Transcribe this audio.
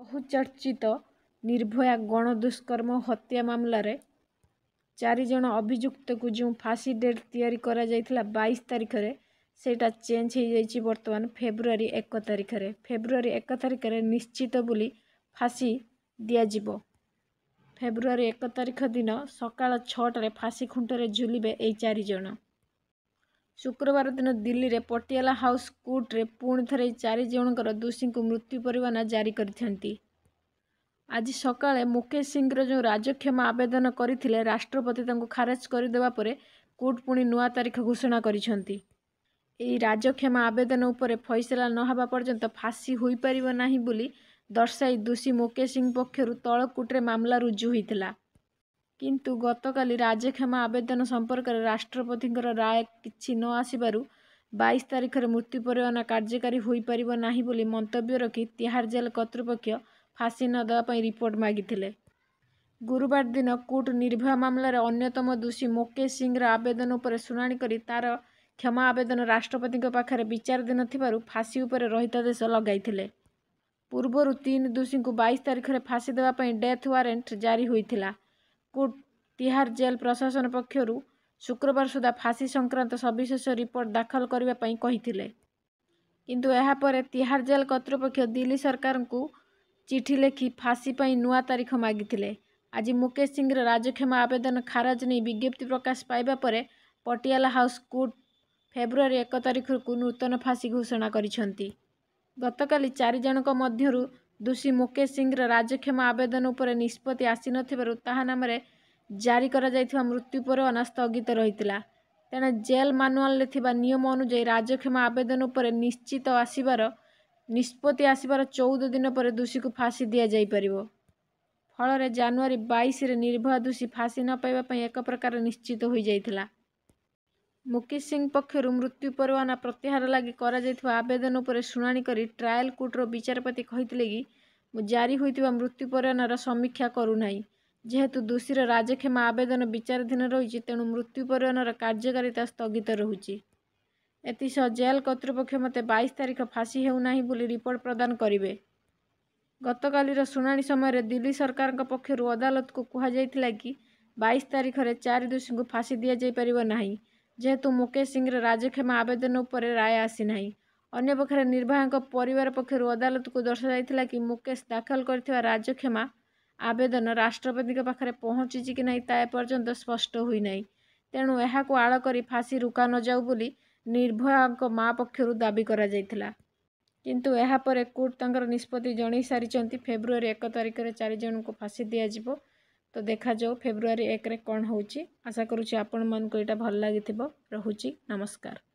ବହୁଚର୍ଚ୍ଚିତ ନିର୍ଭୟା ଗଣଦୁଷ୍କର୍ମ ଓ ହତ୍ୟା ମାମଲାରେ ଚାରିଜଣ ଅଭିଯୁକ୍ତଙ୍କୁ ଯେଉଁ ଫାଶୀ ଡେଟ୍ ତିଆରି କରାଯାଇଥିଲା ବାଇଶ ତାରିଖରେ ସେଇଟା ଚେଞ୍ଜ ହେଇଯାଇଛି ବର୍ତ୍ତମାନ ଫେବୃଆରୀ ଏକ ତାରିଖରେ। ଫେବୃଆରୀ ଏକ ତାରିଖରେ ନିଶ୍ଚିତ ବୋଲି ଫାଶୀ ଦିଆଯିବ। ଫେବୃଆରୀ ଏକ ତାରିଖ ଦିନ ସକାଳ ଛଅଟାରେ ଫାଶୀ ଖୁଣ୍ଟରେ ଝୁଲିବେ ଏହି ଚାରିଜଣ ଶୁକ୍ରବାର ଦିନ ଦିଲ୍ଲୀରେ ପଟିଆଲା ହାଉସ୍ କୋର୍ଟରେ ପୁଣି ଥରେ ଚାରି ଜଣଙ୍କର ଦୋଷୀଙ୍କୁ ମୃତ୍ୟୁ ପରୱାନା ଜାରି କରିଛନ୍ତି ଆଜି ସକାଳେ ମୁକେଶ ସିଂର ଯେଉଁ ରାଜକ୍ଷମା ଆବେଦନ କରିଥିଲେ ରାଷ୍ଟ୍ରପତି ତାଙ୍କୁ ଖାରଜ କରିଦେବା ପରେ କୋର୍ଟ ପୁଣି ନୂଆ ତାରିଖ ଘୋଷଣା କରିଛନ୍ତି। ଏହି ରାଜକ୍ଷମା ଆବେଦନ ଉପରେ ଫଇସଲା ନ ହେବା ପର୍ଯ୍ୟନ୍ତ ଫାଶୀ ହୋଇପାରିବ ନାହିଁ ବୋଲି ଦର୍ଶାଇ ଦୋଷୀ ମୁକେଶ ସିଂ ପକ୍ଷରୁ ତଳ କୋର୍ଟରେ ମାମଲା ରୁଜୁ ହୋଇଥିଲା। କିନ୍ତୁ ଗତକାଲି ରାଜକ୍ଷମା ଆବେଦନ ସମ୍ପର୍କରେ ରାଷ୍ଟ୍ରପତିଙ୍କର ରାୟ କିଛି ନ ଆସିବାରୁ ବାଇଶ ତାରିଖରେ ମୃତ୍ୟୁ ପରୱାନା କାର୍ଯ୍ୟକାରୀ ହୋଇପାରିବ ନାହିଁ ବୋଲି ମନ୍ତବ୍ୟ ରଖି ତିହାର ଜେଲ୍ କର୍ତ୍ତୃପକ୍ଷ ଫାଶୀ ନ ଦେବା ପାଇଁ ରିପୋର୍ଟ ମାଗିଥିଲେ। ଗୁରୁବାର ଦିନ କୋର୍ଟ ନିର୍ଭୟା ମାମଲାରେ ଅନ୍ୟତମ ଦୋଷୀ ମୁକେଶ ସିଂର ଆବେଦନ ଉପରେ ଶୁଣାଣି କରି ତା'ର କ୍ଷମା ଆବେଦନ ରାଷ୍ଟ୍ରପତିଙ୍କ ପାଖରେ ବିଚାରାଧୀନ ଥିବାରୁ ଫାଶୀ ଉପରେ ରହିତାଦେଶ ଲଗାଇଥିଲେ। ପୂର୍ବରୁ ତିନି ଦୋଷୀଙ୍କୁ ବାଇଶ ତାରିଖରେ ଫାଶୀ ଦେବା ପାଇଁ ଡେଥ୍ ୱାରେଣ୍ଟ ଜାରି ହୋଇଥିଲା। କୋର୍ଟ ତିହାର ଜେଲ୍ ପ୍ରଶାସନ ପକ୍ଷରୁ ଶୁକ୍ରବାର ସୁଦ୍ଧା ଫାଶୀ ସଂକ୍ରାନ୍ତ ସବିଶେଷ ରିପୋର୍ଟ ଦାଖଲ କରିବା ପାଇଁ କହିଥିଲେ। କିନ୍ତୁ ଏହାପରେ ତିହାର ଜେଲ୍ କର୍ତ୍ତୃପକ୍ଷ ଦିଲ୍ଲୀ ସରକାରଙ୍କୁ ଚିଠି ଲେଖି ଫାଶୀ ପାଇଁ ନୂଆ ତାରିଖ ମାଗିଥିଲେ। ଆଜି ମୁକେଶ ସିଂର ରାଜକ୍ଷମା ଆବେଦନ ଖାରଜ ନେଇ ବିଜ୍ଞପ୍ତି ପ୍ରକାଶ ପାଇବା ପରେ ପଟିଆଲା ହାଉସ୍ କୋର୍ଟ ଫେବୃଆରୀ ଏକ ତାରିଖକୁ ନୂତନ ଫାଶୀ ଘୋଷଣା କରିଛନ୍ତି। ଗତକାଲି ଚାରି ଜଣଙ୍କ ମଧ୍ୟରୁ ଦୋଷୀ ମୁକେଶ ସିଂର ରାଜକ୍ଷମା ଆବେଦନ ଉପରେ ନିଷ୍ପତ୍ତି ଆସିନଥିବାରୁ ତାହା ନାମରେ ଜାରି କରାଯାଇଥିବା ମୃତ୍ୟୁ ପରୱାନା ସ୍ଥଗିତ ରହିଥିଲା। ତେଣେ ଜେଲ୍ ମାନୁଆଲରେ ଥିବା ନିୟମ ଅନୁଯାୟୀ ରାଜକ୍ଷମା ଆବେଦନ ଉପରେ ନିଶ୍ଚିତ ଆସିବାର ନିଷ୍ପତ୍ତି ଆସିବାର ଚଉଦ ଦିନ ପରେ ଦୋଷୀକୁ ଫାଶୀ ଦିଆଯାଇପାରିବ। ଫଳରେ ଜାନୁଆରୀ ବାଇଶରେ ନିର୍ଭୟା ଦୋଷୀ ଫାଶୀ ନ ପାଇବା ପାଇଁ ଏକ ପ୍ରକାର ନିଶ୍ଚିତ ହୋଇଯାଇଥିଲା। ମୁକେଶ ସିଂ ପକ୍ଷରୁ ମୃତ୍ୟୁ ପରୱାନା ପ୍ରତ୍ୟାହାର ଲାଗି କରାଯାଇଥିବା ଆବେଦନ ଉପରେ ଶୁଣାଣି କରି ଟ୍ରାଏଲ୍ କୋର୍ଟର ବିଚାରପତି କହିଥିଲେ କି ମୁଁ ଜାରି ହୋଇଥିବା ମୃତ୍ୟୁ ପରୱାନାର ସମୀକ୍ଷା କରୁନାହିଁ। ଯେହେତୁ ଦୋଷୀର ରାଜକ୍ଷମା ଆବେଦନ ବିଚାରାଧୀନ ରହିଛି ତେଣୁ ମୃତ୍ୟୁ ପରୱାନାର କାର୍ଯ୍ୟକାରିତା ସ୍ଥଗିତ ରହୁଛି। ଏଥିସହ ଜେଲ୍ କର୍ତ୍ତୃପକ୍ଷ ମୋତେ ବାଇଶ ତାରିଖ ଫାଶୀ ହେଉନାହିଁ ବୋଲି ରିପୋର୍ଟ ପ୍ରଦାନ କରିବେ। ଗତକାଲିର ଶୁଣାଣି ସମୟରେ ଦିଲ୍ଲୀ ସରକାରଙ୍କ ପକ୍ଷରୁ ଅଦାଲତକୁ କୁହାଯାଇଥିଲା କି ବାଇଶ ତାରିଖରେ ଚାରି ଦୋଷୀଙ୍କୁ ଫାଶୀ ଦିଆଯାଇପାରିବ ନାହିଁ। ଯେହେତୁ ମୁକେଶ ସିଂର ରାଜକ୍ଷମା ଆବେଦନ ଉପରେ ରାୟ ଆସିନାହିଁ। ଅନ୍ୟପକ୍ଷରେ ନିର୍ଭୟାଙ୍କ ପରିବାର ପକ୍ଷରୁ ଅଦାଲତକୁ ଦର୍ଶାଯାଇଥିଲା କି ମୁକେଶ ଦାଖଲ କରିଥିବା ରାଜକ୍ଷମା ଆବେଦନ ରାଷ୍ଟ୍ରପତିଙ୍କ ପାଖରେ ପହଞ୍ଚିଛି କି ନାହିଁ ତା ଏପର୍ଯ୍ୟନ୍ତ ସ୍ପଷ୍ଟ ହୋଇନାହିଁ। ତେଣୁ ଏହାକୁ ଆଳ କରି ଫାଶୀ ରୋକା ନଯାଉ ବୋଲି ନିର୍ଭୟାଙ୍କ ମା ପକ୍ଷରୁ ଦାବି କରାଯାଇଥିଲା। କିନ୍ତୁ ଏହାପରେ କୋର୍ଟ ତାଙ୍କର ନିଷ୍ପତ୍ତି ଜଣାଇ ସାରିଛନ୍ତି। ଫେବୃଆରୀ ଏକ ତାରିଖରେ ଚାରି ଜଣଙ୍କୁ ଫାଶୀ ଦିଆଯିବ। ତ ଦେଖାଯାଉ ଫେବୃଆରୀ ଏକରେ କ'ଣ ହେଉଛି? ଆଶା କରୁଛି ଆପଣମାନଙ୍କୁ ଏଇଟା ଭଲ ଲାଗିଥିବ। ରହୁଛି। ନମସ୍କାର।